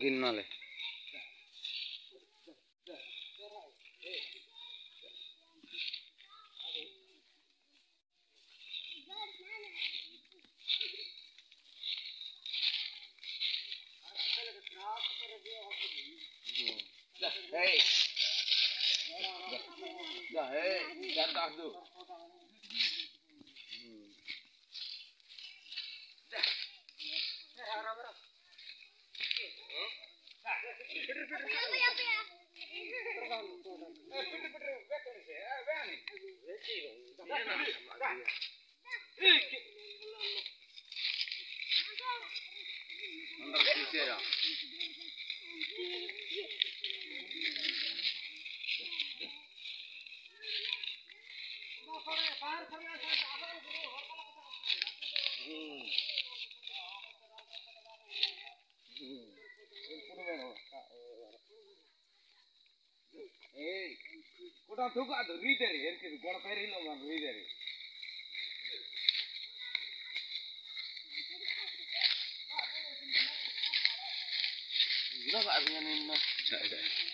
Original. Hei. Dah, hei, jangan tu. Andar అందరూ చూసారా ಏಯ್ ಕೂಡ ತೂಕ ಅದು ರೀದರಿ ಎರ್ಕಿದು ಕೊಡ ಕೈರಿ ಇಲ್ಲ ನಾನು ರೀದರಿ Gila gak artinya ini? Saya, saya. Mungkin tidak sih.